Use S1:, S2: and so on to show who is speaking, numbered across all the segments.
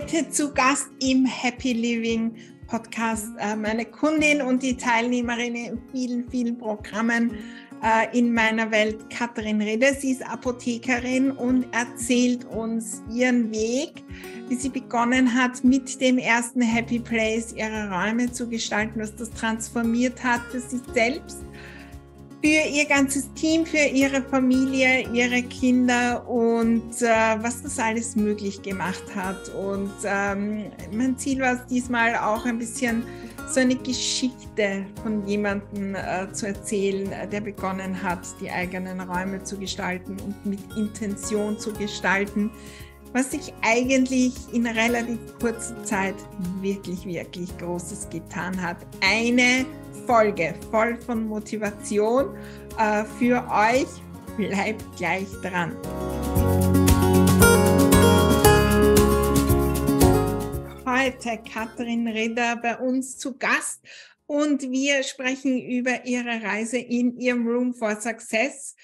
S1: Heute zu Gast im Happy Living Podcast äh, meine Kundin und die Teilnehmerin in vielen, vielen Programmen äh, in meiner Welt, Katharin Rede. Sie ist Apothekerin und erzählt uns ihren Weg, wie sie begonnen hat, mit dem ersten Happy Place ihre Räume zu gestalten, was das transformiert hat für sich selbst für ihr ganzes Team, für ihre Familie, ihre Kinder und äh, was das alles möglich gemacht hat. Und ähm, mein Ziel war es diesmal auch ein bisschen so eine Geschichte von jemandem äh, zu erzählen, der begonnen hat, die eigenen Räume zu gestalten und mit Intention zu gestalten, was sich eigentlich in relativ kurzer Zeit wirklich, wirklich Großes getan hat. Eine Folge voll von Motivation äh, für euch. Bleibt gleich dran. Heute Katrin Redder bei uns zu Gast und wir sprechen über ihre Reise in ihrem Room for Success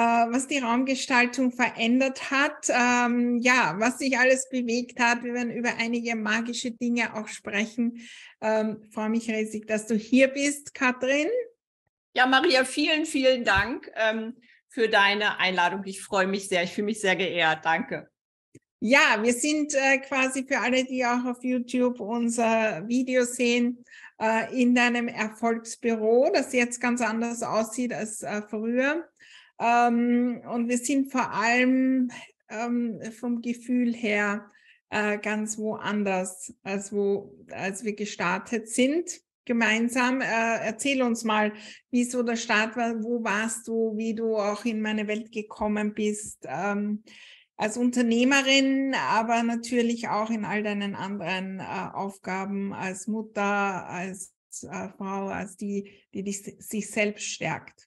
S1: was die Raumgestaltung verändert hat, ähm, ja, was sich alles bewegt hat. Wir werden über einige magische Dinge auch sprechen. Ähm, freue mich riesig, dass du hier bist, Katrin.
S2: Ja, Maria, vielen, vielen Dank ähm, für deine Einladung. Ich freue mich sehr. Ich fühle mich sehr geehrt. Danke.
S1: Ja, wir sind äh, quasi für alle, die auch auf YouTube unser Video sehen, äh, in deinem Erfolgsbüro, das jetzt ganz anders aussieht als äh, früher. Ähm, und wir sind vor allem ähm, vom Gefühl her äh, ganz woanders, als, wo, als wir gestartet sind gemeinsam. Äh, erzähl uns mal, wie so der Start war, wo warst du, wie du auch in meine Welt gekommen bist, ähm, als Unternehmerin, aber natürlich auch in all deinen anderen äh, Aufgaben als Mutter, als äh, Frau, als die, die dich, sich selbst stärkt.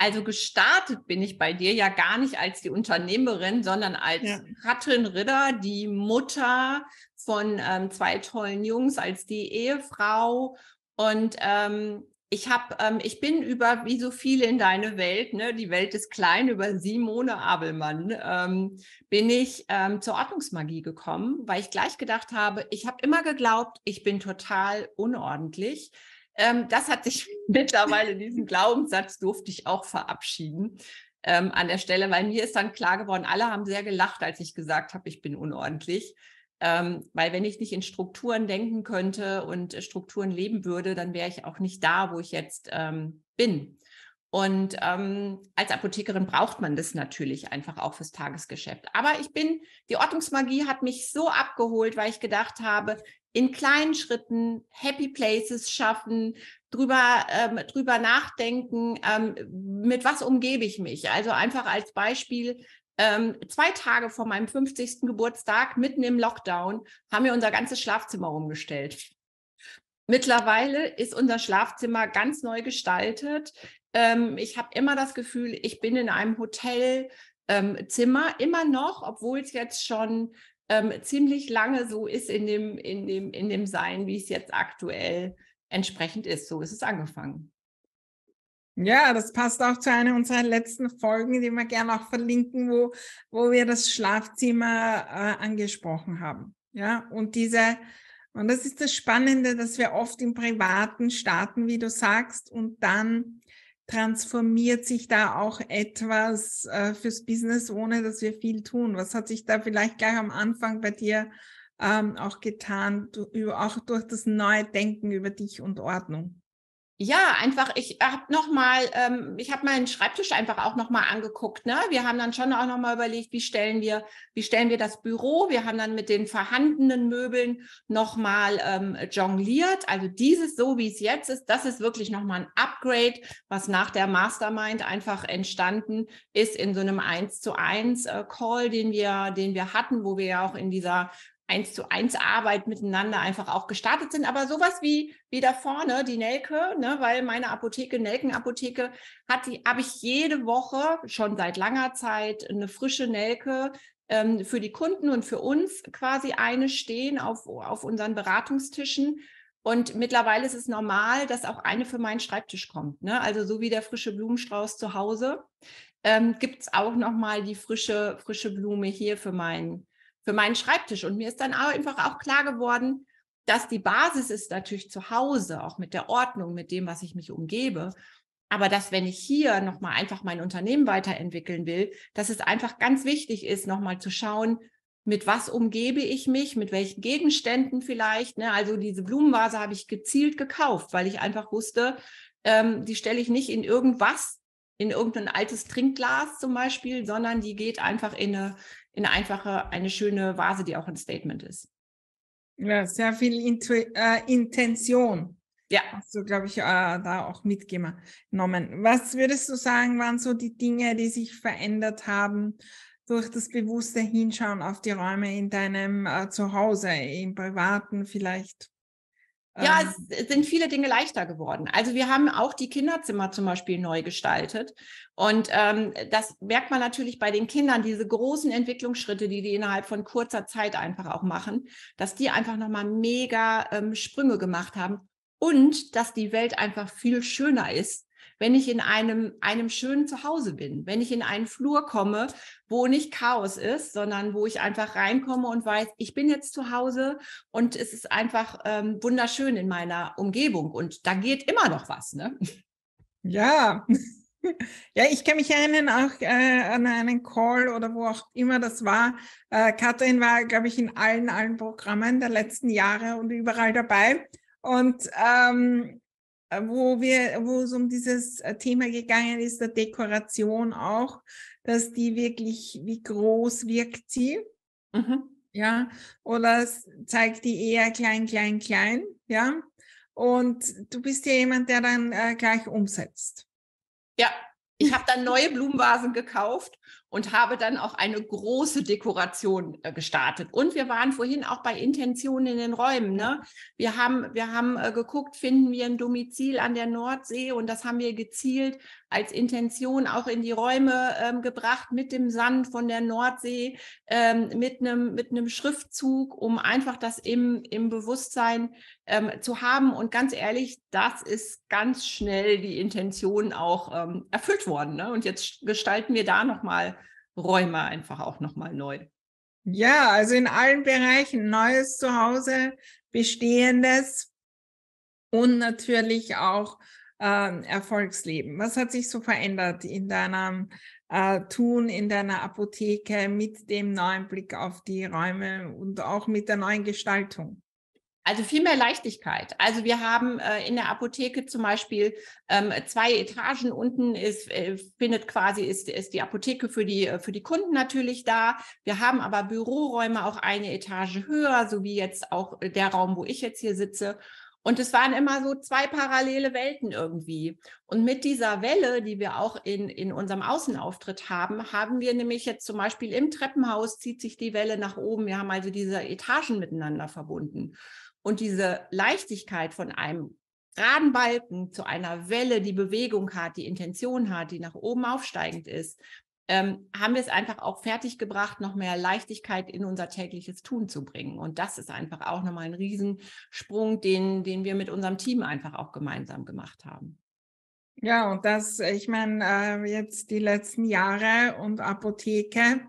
S2: Also gestartet bin ich bei dir ja gar nicht als die Unternehmerin, sondern als ja. Katrin Ritter, die Mutter von ähm, zwei tollen Jungs, als die Ehefrau. Und ähm, ich habe, ähm, ich bin über, wie so viele in deine Welt, ne, die Welt ist klein, über Simone Abelmann, ähm, bin ich ähm, zur Ordnungsmagie gekommen, weil ich gleich gedacht habe, ich habe immer geglaubt, ich bin total unordentlich ähm, das hat sich mittlerweile, diesen Glaubenssatz durfte ich auch verabschieden ähm, an der Stelle, weil mir ist dann klar geworden, alle haben sehr gelacht, als ich gesagt habe, ich bin unordentlich. Ähm, weil wenn ich nicht in Strukturen denken könnte und Strukturen leben würde, dann wäre ich auch nicht da, wo ich jetzt ähm, bin. Und ähm, als Apothekerin braucht man das natürlich einfach auch fürs Tagesgeschäft. Aber ich bin, die Ordnungsmagie hat mich so abgeholt, weil ich gedacht habe, in kleinen Schritten Happy Places schaffen, drüber, ähm, drüber nachdenken, ähm, mit was umgebe ich mich. Also einfach als Beispiel, ähm, zwei Tage vor meinem 50. Geburtstag, mitten im Lockdown, haben wir unser ganzes Schlafzimmer umgestellt. Mittlerweile ist unser Schlafzimmer ganz neu gestaltet. Ähm, ich habe immer das Gefühl, ich bin in einem Hotelzimmer, ähm, immer noch, obwohl es jetzt schon ähm, ziemlich lange so ist in dem, in, dem, in dem Sein, wie es jetzt aktuell entsprechend ist. So ist es angefangen.
S1: Ja, das passt auch zu einer unserer letzten Folgen, die wir gerne auch verlinken, wo, wo wir das Schlafzimmer äh, angesprochen haben. Ja, und diese, und das ist das Spannende, dass wir oft im Privaten starten, wie du sagst, und dann transformiert sich da auch etwas äh, fürs Business, ohne dass wir viel tun? Was hat sich da vielleicht gleich am Anfang bei dir ähm, auch getan, du, auch durch das neue Denken über dich und Ordnung?
S2: Ja, einfach, ich habe nochmal, ähm, ich habe meinen Schreibtisch einfach auch nochmal angeguckt. Ne? Wir haben dann schon auch nochmal überlegt, wie stellen wir, wie stellen wir das Büro? Wir haben dann mit den vorhandenen Möbeln nochmal ähm, jongliert. Also dieses so, wie es jetzt ist, das ist wirklich nochmal ein Upgrade, was nach der Mastermind einfach entstanden ist in so einem 1 zu 1 äh, Call, den wir, den wir hatten, wo wir ja auch in dieser eins zu eins Arbeit miteinander einfach auch gestartet sind. Aber sowas wie, wie da vorne, die Nelke, ne, weil meine Apotheke, Nelkenapotheke, hat die, habe ich jede Woche schon seit langer Zeit eine frische Nelke ähm, für die Kunden und für uns quasi eine stehen auf, auf unseren Beratungstischen. Und mittlerweile ist es normal, dass auch eine für meinen Schreibtisch kommt. Ne? Also so wie der frische Blumenstrauß zu Hause, ähm, gibt es auch nochmal die frische, frische Blume hier für meinen für meinen Schreibtisch. Und mir ist dann einfach auch klar geworden, dass die Basis ist natürlich zu Hause, auch mit der Ordnung, mit dem, was ich mich umgebe. Aber dass, wenn ich hier nochmal einfach mein Unternehmen weiterentwickeln will, dass es einfach ganz wichtig ist, nochmal zu schauen, mit was umgebe ich mich, mit welchen Gegenständen vielleicht. Ne? Also diese Blumenvase habe ich gezielt gekauft, weil ich einfach wusste, ähm, die stelle ich nicht in irgendwas, in irgendein altes Trinkglas zum Beispiel, sondern die geht einfach in eine, in eine einfache, eine schöne Vase, die auch ein Statement ist.
S1: Ja, sehr viel Intu äh, Intention.
S2: Ja.
S1: Hast du, glaube ich, äh, da auch mitgenommen. Was würdest du sagen, waren so die Dinge, die sich verändert haben durch das bewusste Hinschauen auf die Räume in deinem äh, Zuhause, im Privaten vielleicht?
S2: Ja, ähm. es sind viele Dinge leichter geworden. Also wir haben auch die Kinderzimmer zum Beispiel neu gestaltet. Und ähm, das merkt man natürlich bei den Kindern, diese großen Entwicklungsschritte, die die innerhalb von kurzer Zeit einfach auch machen, dass die einfach nochmal mega ähm, Sprünge gemacht haben und dass die Welt einfach viel schöner ist, wenn ich in einem, einem schönen Zuhause bin, wenn ich in einen Flur komme, wo nicht Chaos ist, sondern wo ich einfach reinkomme und weiß, ich bin jetzt zu Hause und es ist einfach ähm, wunderschön in meiner Umgebung und da geht immer noch was. Ne?
S1: Ja. Ja, ich kann mich erinnern auch äh, an einen Call oder wo auch immer das war. Äh, Katrin war, glaube ich, in allen, allen Programmen der letzten Jahre und überall dabei. Und ähm, äh, wo wir, wo es um dieses äh, Thema gegangen ist, der Dekoration auch, dass die wirklich, wie groß wirkt sie? Mhm. Ja, oder zeigt die eher klein, klein, klein, ja. Und du bist ja jemand, der dann äh, gleich umsetzt.
S2: Ja, ich habe dann neue Blumenvasen gekauft und habe dann auch eine große Dekoration äh, gestartet. Und wir waren vorhin auch bei Intentionen in den Räumen. Ne? Wir haben, wir haben äh, geguckt, finden wir ein Domizil an der Nordsee und das haben wir gezielt als Intention auch in die Räume ähm, gebracht mit dem Sand von der Nordsee, ähm, mit einem mit Schriftzug, um einfach das im, im Bewusstsein ähm, zu haben. Und ganz ehrlich, das ist ganz schnell die Intention auch ähm, erfüllt worden. Ne? Und jetzt gestalten wir da nochmal Räume einfach auch nochmal neu.
S1: Ja, also in allen Bereichen, neues Zuhause, bestehendes und natürlich auch äh, Erfolgsleben. Was hat sich so verändert in deinem äh, Tun, in deiner Apotheke mit dem neuen Blick auf die Räume und auch mit der neuen Gestaltung?
S2: Also viel mehr Leichtigkeit. Also wir haben äh, in der Apotheke zum Beispiel ähm, zwei Etagen unten ist, äh, findet quasi ist, ist die Apotheke für die, äh, für die Kunden natürlich da. Wir haben aber Büroräume auch eine Etage höher, so wie jetzt auch der Raum, wo ich jetzt hier sitze. Und es waren immer so zwei parallele Welten irgendwie. Und mit dieser Welle, die wir auch in, in unserem Außenauftritt haben, haben wir nämlich jetzt zum Beispiel im Treppenhaus zieht sich die Welle nach oben. Wir haben also diese Etagen miteinander verbunden. Und diese Leichtigkeit von einem geraden Balken zu einer Welle, die Bewegung hat, die Intention hat, die nach oben aufsteigend ist, ähm, haben wir es einfach auch fertiggebracht, noch mehr Leichtigkeit in unser tägliches Tun zu bringen. Und das ist einfach auch nochmal ein Riesensprung, den, den wir mit unserem Team einfach auch gemeinsam gemacht haben.
S1: Ja, und das, ich meine, äh, jetzt die letzten Jahre und Apotheke,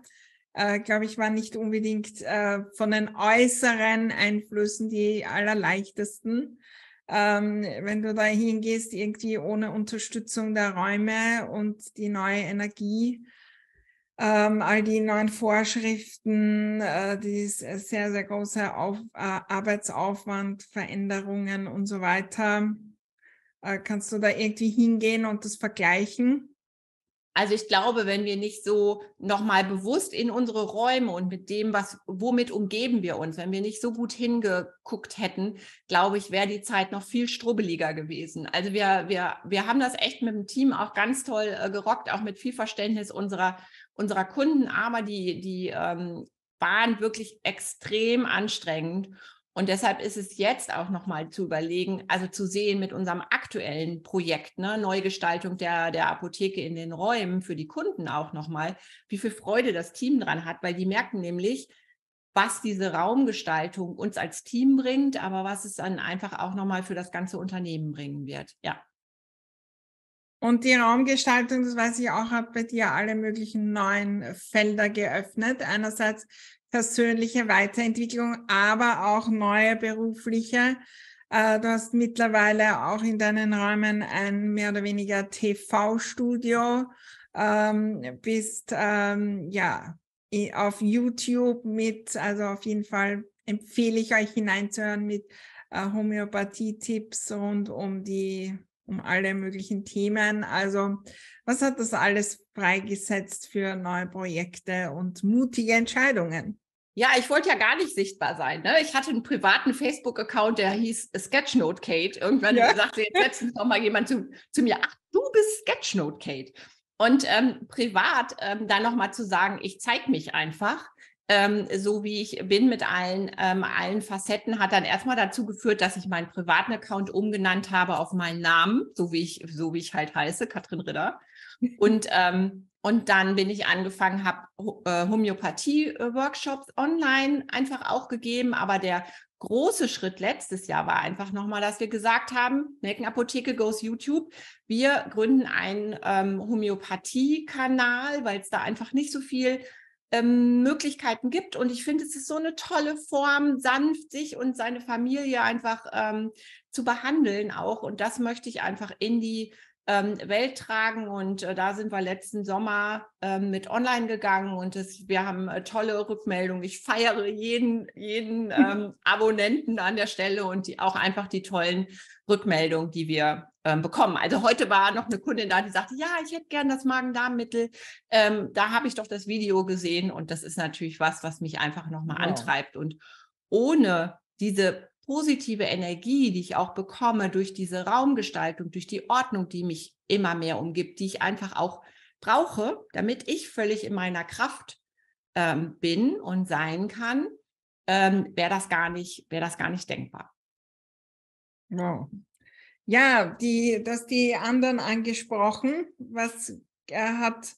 S1: äh, glaube ich, war nicht unbedingt äh, von den äußeren Einflüssen die allerleichtesten. Ähm, wenn du da hingehst, irgendwie ohne Unterstützung der Räume und die neue Energie, ähm, all die neuen Vorschriften, äh, die sehr, sehr große Auf, äh, Arbeitsaufwand, Veränderungen und so weiter. Äh, kannst du da irgendwie hingehen und das vergleichen?
S2: Also ich glaube, wenn wir nicht so nochmal bewusst in unsere Räume und mit dem, was, womit umgeben wir uns, wenn wir nicht so gut hingeguckt hätten, glaube ich, wäre die Zeit noch viel strubbeliger gewesen. Also wir, wir, wir haben das echt mit dem Team auch ganz toll äh, gerockt, auch mit viel Verständnis unserer, unserer Kunden, aber die, die ähm, waren wirklich extrem anstrengend. Und deshalb ist es jetzt auch nochmal zu überlegen, also zu sehen mit unserem aktuellen Projekt, ne, Neugestaltung der, der Apotheke in den Räumen für die Kunden auch nochmal, wie viel Freude das Team dran hat, weil die merken nämlich, was diese Raumgestaltung uns als Team bringt, aber was es dann einfach auch nochmal für das ganze Unternehmen bringen wird. Ja.
S1: Und die Raumgestaltung, das weiß ich auch, hat bei dir alle möglichen neuen Felder geöffnet. Einerseits persönliche Weiterentwicklung, aber auch neue berufliche. Äh, du hast mittlerweile auch in deinen Räumen ein mehr oder weniger TV-Studio, ähm, bist ähm, ja auf YouTube mit, also auf jeden Fall empfehle ich euch hineinzuhören mit äh, Homöopathie-Tipps rund um die, um alle möglichen Themen. Also was hat das alles freigesetzt für neue Projekte und mutige Entscheidungen?
S2: Ja, ich wollte ja gar nicht sichtbar sein. Ne? Ich hatte einen privaten Facebook-Account, der hieß Sketchnote Kate. Irgendwann ja. sagte jetzt letztens noch mal jemand zu, zu, mir, ach, du bist Sketchnote Kate. Und ähm, privat ähm, dann noch mal zu sagen, ich zeige mich einfach, ähm, so wie ich bin mit allen, ähm, allen Facetten, hat dann erstmal dazu geführt, dass ich meinen privaten Account umgenannt habe auf meinen Namen, so wie ich, so wie ich halt heiße, Katrin Ritter. Und ähm, und dann bin ich angefangen, habe äh, Homöopathie-Workshops online einfach auch gegeben. Aber der große Schritt letztes Jahr war einfach nochmal, dass wir gesagt haben, Nelkenapotheke goes YouTube. Wir gründen einen ähm, Homöopathie-Kanal, weil es da einfach nicht so viel ähm, Möglichkeiten gibt. Und ich finde, es ist so eine tolle Form, sanft sich und seine Familie einfach ähm, zu behandeln auch. Und das möchte ich einfach in die ähm, Welt tragen. Und äh, da sind wir letzten Sommer ähm, mit online gegangen und das, wir haben äh, tolle Rückmeldungen. Ich feiere jeden, jeden ähm, Abonnenten an der Stelle und die, auch einfach die tollen Rückmeldungen, die wir ähm, bekommen. Also heute war noch eine Kundin da, die sagte, ja, ich hätte gern das Magen-Darm-Mittel. Ähm, da habe ich doch das Video gesehen und das ist natürlich was, was mich einfach nochmal wow. antreibt. Und ohne diese positive Energie, die ich auch bekomme durch diese Raumgestaltung, durch die Ordnung, die mich immer mehr umgibt, die ich einfach auch brauche, damit ich völlig in meiner Kraft ähm, bin und sein kann, ähm, wäre das gar nicht, wäre das gar nicht denkbar.
S1: Wow. Ja, die, dass die anderen angesprochen, was er hat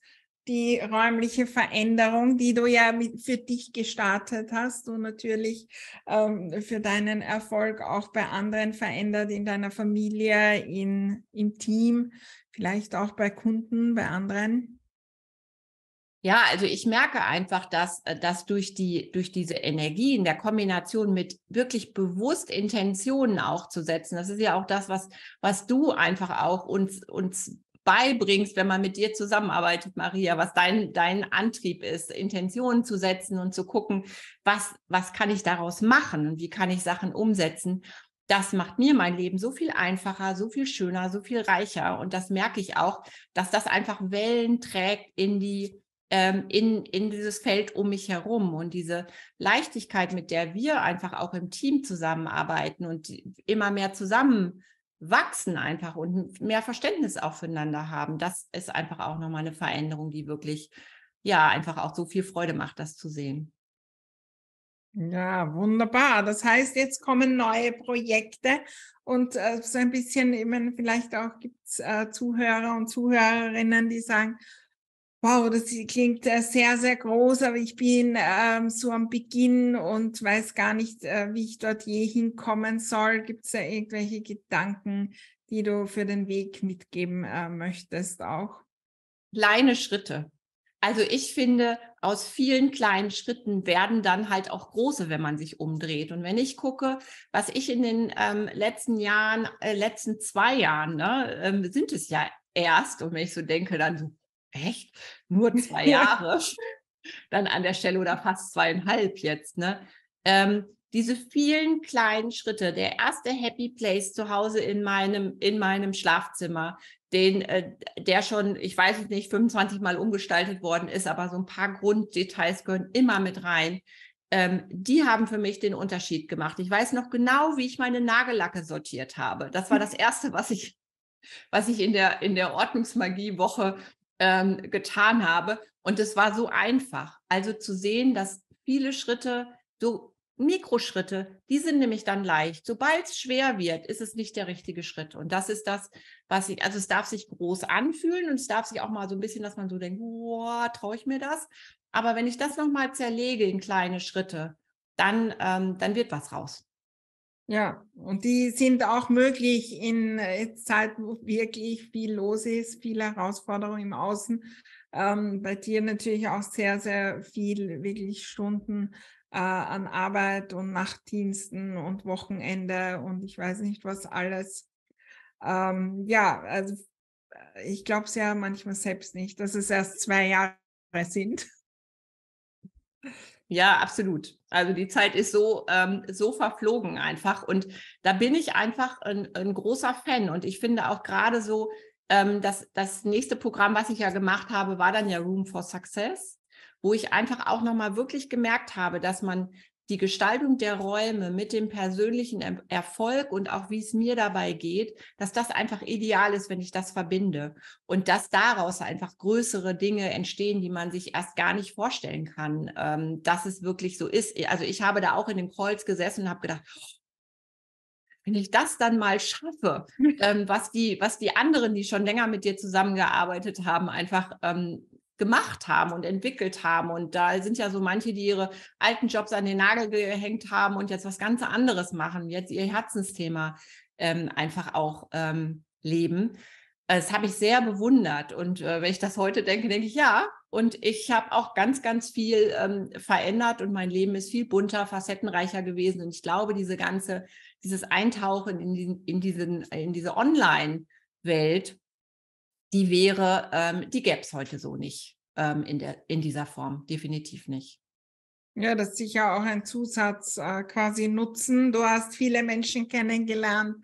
S1: die räumliche Veränderung, die du ja mit, für dich gestartet hast und natürlich ähm, für deinen Erfolg auch bei anderen verändert, in deiner Familie, in, im Team, vielleicht auch bei Kunden, bei anderen?
S2: Ja, also ich merke einfach, dass, äh, dass durch, die, durch diese Energie in der Kombination mit wirklich bewusst Intentionen auch zu setzen, das ist ja auch das, was, was du einfach auch uns, uns beibringst, wenn man mit dir zusammenarbeitet, Maria, was dein, dein Antrieb ist, Intentionen zu setzen und zu gucken, was, was kann ich daraus machen und wie kann ich Sachen umsetzen. Das macht mir mein Leben so viel einfacher, so viel schöner, so viel reicher. Und das merke ich auch, dass das einfach Wellen trägt in die, ähm, in, in dieses Feld um mich herum und diese Leichtigkeit, mit der wir einfach auch im Team zusammenarbeiten und immer mehr zusammen wachsen einfach und mehr Verständnis auch füreinander haben. Das ist einfach auch nochmal eine Veränderung, die wirklich, ja, einfach auch so viel Freude macht, das zu sehen.
S1: Ja, wunderbar. Das heißt, jetzt kommen neue Projekte und äh, so ein bisschen, meine, vielleicht auch gibt es äh, Zuhörer und Zuhörerinnen, die sagen, Wow, das klingt äh, sehr, sehr groß, aber ich bin ähm, so am Beginn und weiß gar nicht, äh, wie ich dort je hinkommen soll. Gibt es da irgendwelche Gedanken, die du für den Weg mitgeben äh, möchtest auch?
S2: Kleine Schritte. Also ich finde, aus vielen kleinen Schritten werden dann halt auch große, wenn man sich umdreht. Und wenn ich gucke, was ich in den ähm, letzten Jahren, äh, letzten zwei Jahren, ne, ähm, sind es ja erst, und wenn ich so denke, dann so, echt? Nur zwei Jahre? Dann an der Stelle oder fast zweieinhalb jetzt, ne? Ähm, diese vielen kleinen Schritte, der erste Happy Place zu Hause in meinem, in meinem Schlafzimmer, den, äh, der schon, ich weiß es nicht, 25 Mal umgestaltet worden ist, aber so ein paar Grunddetails gehören immer mit rein. Ähm, die haben für mich den Unterschied gemacht. Ich weiß noch genau, wie ich meine Nagellacke sortiert habe. Das war das Erste, was ich, was ich in der, in der Ordnungsmagie-Woche ähm, getan habe. Und es war so einfach. Also zu sehen, dass viele Schritte, so Mikroschritte, die sind nämlich dann leicht. Sobald es schwer wird, ist es nicht der richtige Schritt. Und das ist das, was ich, also es darf sich groß anfühlen und es darf sich auch mal so ein bisschen, dass man so denkt, wow, traue ich mir das? Aber wenn ich das nochmal zerlege in kleine Schritte, dann, ähm, dann wird was raus.
S1: Ja, und die sind auch möglich in äh, Zeiten, wo wirklich viel los ist, viele Herausforderungen im Außen. Ähm, bei dir natürlich auch sehr, sehr viel, wirklich Stunden äh, an Arbeit und Nachtdiensten und Wochenende und ich weiß nicht was alles. Ähm, ja, also äh, ich glaube es ja manchmal selbst nicht, dass es erst zwei Jahre sind.
S2: Ja, absolut. Also die Zeit ist so, ähm, so verflogen einfach. Und da bin ich einfach ein, ein großer Fan. Und ich finde auch gerade so, ähm, dass das nächste Programm, was ich ja gemacht habe, war dann ja Room for Success, wo ich einfach auch nochmal wirklich gemerkt habe, dass man die Gestaltung der Räume mit dem persönlichen Erfolg und auch wie es mir dabei geht, dass das einfach ideal ist, wenn ich das verbinde und dass daraus einfach größere Dinge entstehen, die man sich erst gar nicht vorstellen kann, ähm, dass es wirklich so ist. Also ich habe da auch in den Calls gesessen und habe gedacht, wenn ich das dann mal schaffe, ähm, was die, was die anderen, die schon länger mit dir zusammengearbeitet haben, einfach ähm, gemacht haben und entwickelt haben. Und da sind ja so manche, die ihre alten Jobs an den Nagel gehängt haben und jetzt was ganz anderes machen, jetzt ihr Herzensthema ähm, einfach auch ähm, leben. Das habe ich sehr bewundert. Und äh, wenn ich das heute denke, denke ich, ja. Und ich habe auch ganz, ganz viel ähm, verändert und mein Leben ist viel bunter, facettenreicher gewesen. Und ich glaube, diese ganze, dieses Eintauchen in, die, in, diesen, in diese Online-Welt die wäre, ähm, die gäbe es heute so nicht ähm, in, der, in dieser Form, definitiv nicht.
S1: Ja, das ist sicher auch ein Zusatz äh, quasi Nutzen. Du hast viele Menschen kennengelernt,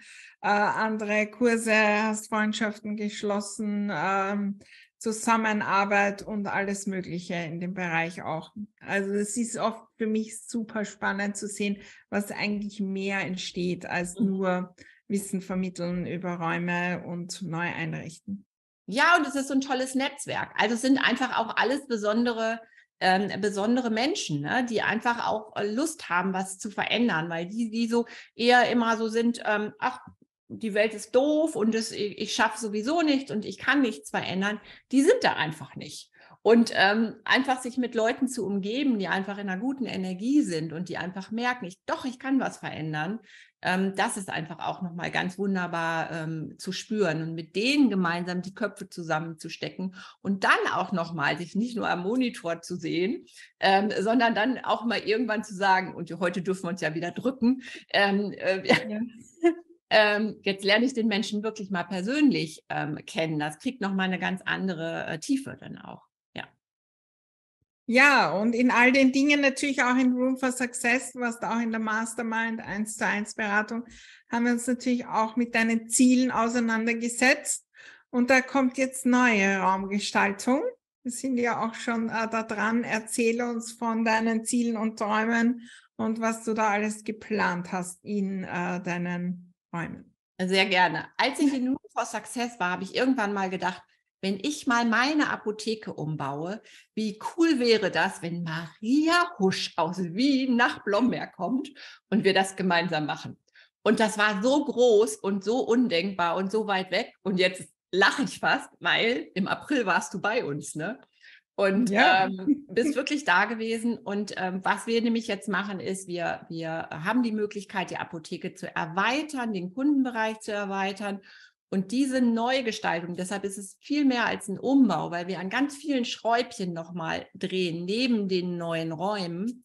S1: äh, andere Kurse, hast Freundschaften geschlossen, ähm, Zusammenarbeit und alles Mögliche in dem Bereich auch. Also es ist oft für mich super spannend zu sehen, was eigentlich mehr entsteht als mhm. nur Wissen vermitteln über Räume und neu einrichten.
S2: Ja, und es ist so ein tolles Netzwerk. Also es sind einfach auch alles besondere, ähm, besondere Menschen, ne, die einfach auch äh, Lust haben, was zu verändern, weil die, die so eher immer so sind, ähm, ach, die Welt ist doof und das, ich, ich schaffe sowieso nichts und ich kann nichts verändern, die sind da einfach nicht. Und ähm, einfach sich mit Leuten zu umgeben, die einfach in einer guten Energie sind und die einfach merken, ich doch, ich kann was verändern, ähm, das ist einfach auch nochmal ganz wunderbar ähm, zu spüren und mit denen gemeinsam die Köpfe zusammenzustecken und dann auch nochmal sich nicht nur am Monitor zu sehen, ähm, sondern dann auch mal irgendwann zu sagen, und heute dürfen wir uns ja wieder drücken, ähm, äh, ja. Ähm, jetzt lerne ich den Menschen wirklich mal persönlich ähm, kennen. Das kriegt nochmal eine ganz andere äh, Tiefe dann auch.
S1: Ja, und in all den Dingen natürlich auch in Room for Success, was da auch in der Mastermind 1 zu 1 Beratung, haben wir uns natürlich auch mit deinen Zielen auseinandergesetzt. Und da kommt jetzt neue Raumgestaltung. Wir sind ja auch schon äh, da dran. Erzähle uns von deinen Zielen und Träumen und was du da alles geplant hast in äh, deinen Räumen.
S2: Sehr gerne. Als ich in Room for Success war, habe ich irgendwann mal gedacht, wenn ich mal meine Apotheke umbaue, wie cool wäre das, wenn Maria Husch aus Wien nach Blomberg kommt und wir das gemeinsam machen. Und das war so groß und so undenkbar und so weit weg. Und jetzt lache ich fast, weil im April warst du bei uns, ne? Und ja. ähm, bist wirklich da gewesen. Und ähm, was wir nämlich jetzt machen, ist, wir, wir haben die Möglichkeit, die Apotheke zu erweitern, den Kundenbereich zu erweitern und diese Neugestaltung, deshalb ist es viel mehr als ein Umbau, weil wir an ganz vielen Schräubchen nochmal drehen, neben den neuen Räumen.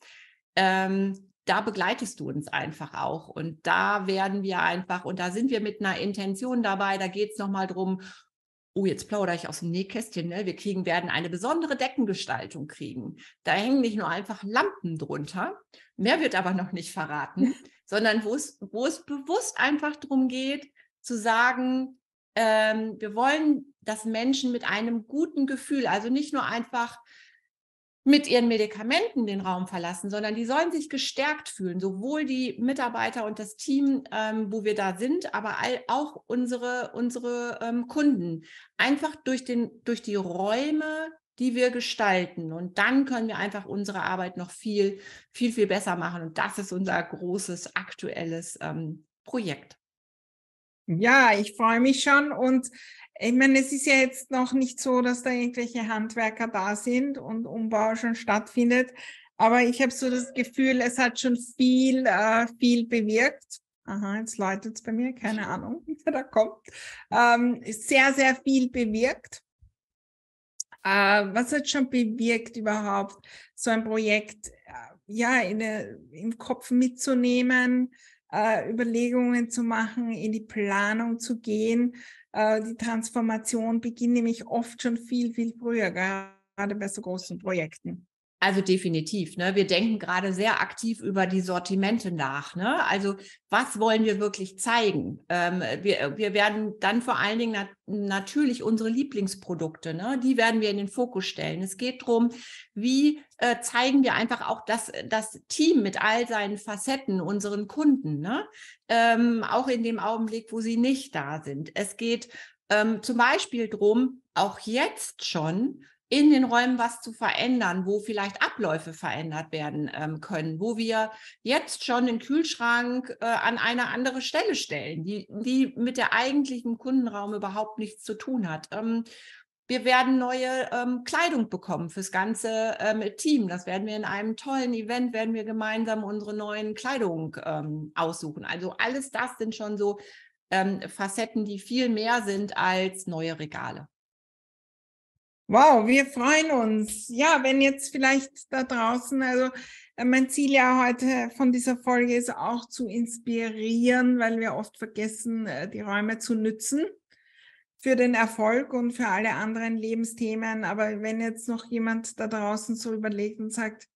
S2: Ähm, da begleitest du uns einfach auch. Und da werden wir einfach, und da sind wir mit einer Intention dabei, da geht es nochmal drum, oh, jetzt plaudere ich aus dem Nähkästchen, ne? wir kriegen, werden eine besondere Deckengestaltung kriegen. Da hängen nicht nur einfach Lampen drunter, mehr wird aber noch nicht verraten, sondern wo es, wo es bewusst einfach darum geht, zu sagen, ähm, wir wollen, dass Menschen mit einem guten Gefühl, also nicht nur einfach mit ihren Medikamenten den Raum verlassen, sondern die sollen sich gestärkt fühlen, sowohl die Mitarbeiter und das Team, ähm, wo wir da sind, aber all, auch unsere, unsere ähm, Kunden. Einfach durch, den, durch die Räume, die wir gestalten. Und dann können wir einfach unsere Arbeit noch viel, viel, viel besser machen. Und das ist unser großes aktuelles ähm, Projekt.
S1: Ja, ich freue mich schon und ich meine, es ist ja jetzt noch nicht so, dass da irgendwelche Handwerker da sind und Umbau schon stattfindet. Aber ich habe so das Gefühl, es hat schon viel, äh, viel bewirkt. aha, jetzt läutet es bei mir, keine Ahnung, wer da kommt, ähm, sehr, sehr viel bewirkt. Äh, was hat schon bewirkt überhaupt, so ein Projekt äh, ja, in der, im Kopf mitzunehmen, äh, Überlegungen zu machen, in die Planung zu gehen? Äh, die Transformation beginnt nämlich oft schon viel, viel früher, gerade bei so großen Projekten.
S2: Also definitiv. Ne? Wir denken gerade sehr aktiv über die Sortimente nach. Ne? Also was wollen wir wirklich zeigen? Ähm, wir, wir werden dann vor allen Dingen nat natürlich unsere Lieblingsprodukte, ne? die werden wir in den Fokus stellen. Es geht darum, wie äh, zeigen wir einfach auch das, das Team mit all seinen Facetten unseren Kunden, ne? Ähm, auch in dem Augenblick, wo sie nicht da sind. Es geht ähm, zum Beispiel darum, auch jetzt schon in den Räumen was zu verändern, wo vielleicht Abläufe verändert werden ähm, können, wo wir jetzt schon den Kühlschrank äh, an eine andere Stelle stellen, die, die mit der eigentlichen Kundenraum überhaupt nichts zu tun hat. Ähm, wir werden neue ähm, Kleidung bekommen fürs ganze ähm, Team. Das werden wir in einem tollen Event, werden wir gemeinsam unsere neuen Kleidung ähm, aussuchen. Also alles das sind schon so ähm, Facetten, die viel mehr sind als neue Regale.
S1: Wow, wir freuen uns. Ja, wenn jetzt vielleicht da draußen, also äh, mein Ziel ja heute von dieser Folge ist auch zu inspirieren, weil wir oft vergessen, äh, die Räume zu nützen für den Erfolg und für alle anderen Lebensthemen. Aber wenn jetzt noch jemand da draußen so überlegt und sagt,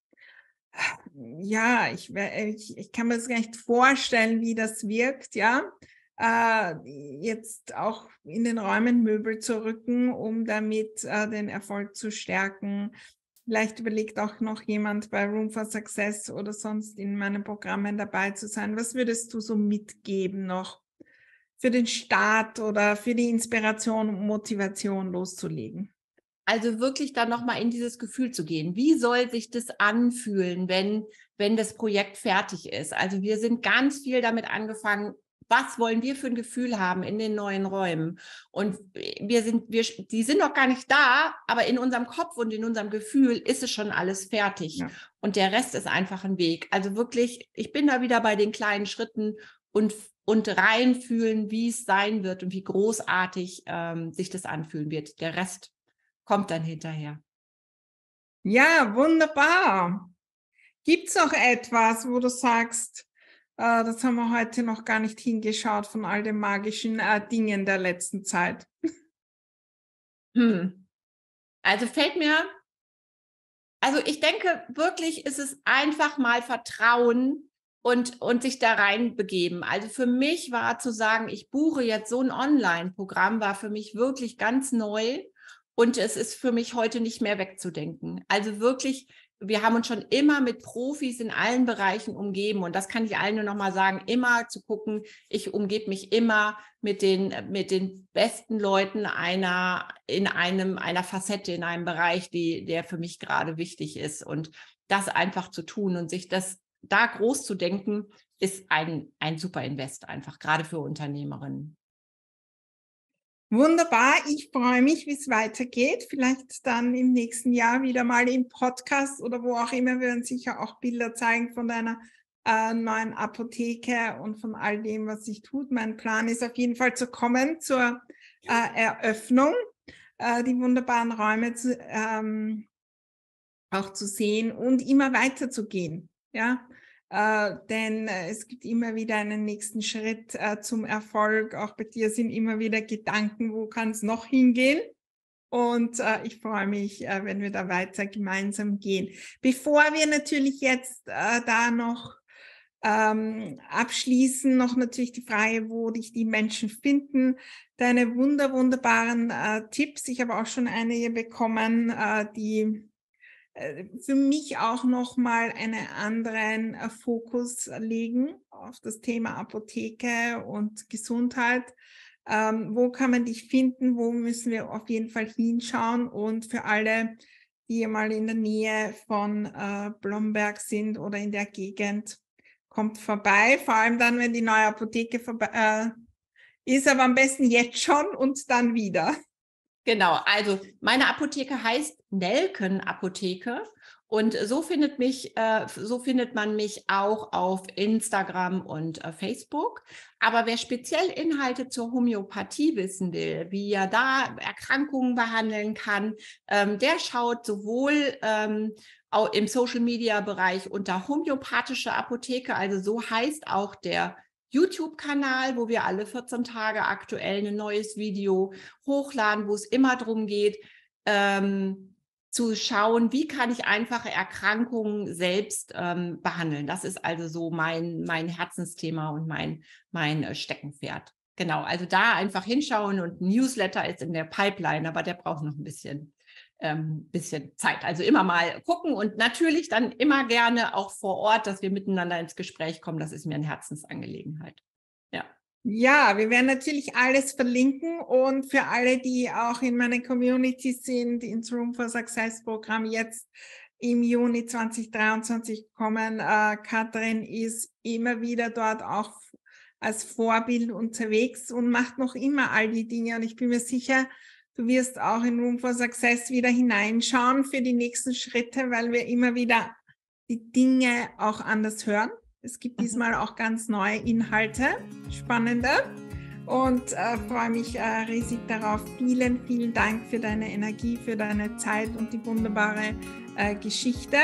S1: ja, ich, ich, ich kann mir das gar nicht vorstellen, wie das wirkt, ja, äh, jetzt auch in den Räumen Möbel zu rücken, um damit äh, den Erfolg zu stärken. Vielleicht überlegt auch noch jemand bei Room for Success oder sonst in meinen Programmen dabei zu sein. Was würdest du so mitgeben noch für den Start oder für die Inspiration und Motivation loszulegen?
S2: Also wirklich dann nochmal in dieses Gefühl zu gehen. Wie soll sich das anfühlen, wenn, wenn das Projekt fertig ist? Also wir sind ganz viel damit angefangen, was wollen wir für ein Gefühl haben in den neuen Räumen? Und wir sind, wir, die sind noch gar nicht da, aber in unserem Kopf und in unserem Gefühl ist es schon alles fertig. Ja. Und der Rest ist einfach ein Weg. Also wirklich, ich bin da wieder bei den kleinen Schritten und, und reinfühlen, wie es sein wird und wie großartig ähm, sich das anfühlen wird. Der Rest kommt dann hinterher.
S1: Ja, wunderbar. Gibt es noch etwas, wo du sagst, das haben wir heute noch gar nicht hingeschaut von all den magischen äh, Dingen der letzten Zeit.
S2: Hm. Also fällt mir, also ich denke wirklich, ist es einfach mal Vertrauen und, und sich da reinbegeben. Also für mich war zu sagen, ich buche jetzt so ein Online-Programm, war für mich wirklich ganz neu. Und es ist für mich heute nicht mehr wegzudenken. Also wirklich wir haben uns schon immer mit Profis in allen Bereichen umgeben und das kann ich allen nur noch mal sagen, immer zu gucken, ich umgebe mich immer mit den mit den besten Leuten einer in einem einer Facette in einem Bereich, die der für mich gerade wichtig ist und das einfach zu tun und sich das da groß zu denken, ist ein ein super Invest einfach gerade für Unternehmerinnen.
S1: Wunderbar, ich freue mich, wie es weitergeht. Vielleicht dann im nächsten Jahr wieder mal im Podcast oder wo auch immer. Wir werden sicher auch Bilder zeigen von deiner äh, neuen Apotheke und von all dem, was sich tut. Mein Plan ist auf jeden Fall zu kommen zur äh, Eröffnung, äh, die wunderbaren Räume zu, ähm, auch zu sehen und immer weiter zu gehen. Ja, äh, denn äh, es gibt immer wieder einen nächsten Schritt äh, zum Erfolg. Auch bei dir sind immer wieder Gedanken, wo kann es noch hingehen? Und äh, ich freue mich, äh, wenn wir da weiter gemeinsam gehen. Bevor wir natürlich jetzt äh, da noch ähm, abschließen, noch natürlich die Frage, wo dich die Menschen finden. Deine wunder, wunderbaren Tipps. Ich habe auch schon einige bekommen, die äh, für mich auch nochmal einen anderen äh, Fokus legen auf das Thema Apotheke und Gesundheit. Ähm, wo kann man dich finden? Wo müssen wir auf jeden Fall hinschauen? Und für alle, die mal in der Nähe von äh, Blomberg sind oder in der Gegend, kommt vorbei. Vor allem dann, wenn die neue Apotheke vorbei äh, ist, aber am besten jetzt schon und dann wieder.
S2: Genau, also meine Apotheke heißt Nelken Apotheke Und so findet mich, äh, so findet man mich auch auf Instagram und äh, Facebook. Aber wer speziell Inhalte zur Homöopathie wissen will, wie er da Erkrankungen behandeln kann, ähm, der schaut sowohl ähm, auch im Social Media Bereich unter homöopathische Apotheke, also so heißt auch der YouTube-Kanal, wo wir alle 14 Tage aktuell ein neues Video hochladen, wo es immer darum geht, ähm, zu schauen, wie kann ich einfache Erkrankungen selbst ähm, behandeln. Das ist also so mein, mein Herzensthema und mein, mein äh, Steckenpferd. Genau, also da einfach hinschauen und Newsletter ist in der Pipeline, aber der braucht noch ein bisschen, ähm, bisschen Zeit. Also immer mal gucken und natürlich dann immer gerne auch vor Ort, dass wir miteinander ins Gespräch kommen. Das ist mir eine Herzensangelegenheit. Ja.
S1: Ja, wir werden natürlich alles verlinken und für alle, die auch in meiner Community sind, ins Room for Success Programm jetzt im Juni 2023 kommen. Äh, Katrin ist immer wieder dort auch als Vorbild unterwegs und macht noch immer all die Dinge. Und ich bin mir sicher, du wirst auch in Room for Success wieder hineinschauen für die nächsten Schritte, weil wir immer wieder die Dinge auch anders hören. Es gibt mhm. diesmal auch ganz neue Inhalte, spannende. Und äh, freue mich äh, riesig darauf. Vielen, vielen Dank für deine Energie, für deine Zeit und die wunderbare äh, Geschichte.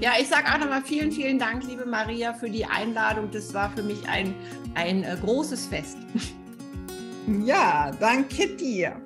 S2: Ja, ich sage auch nochmal vielen, vielen Dank, liebe Maria, für die Einladung. Das war für mich ein, ein äh, großes Fest.
S1: Ja, danke dir.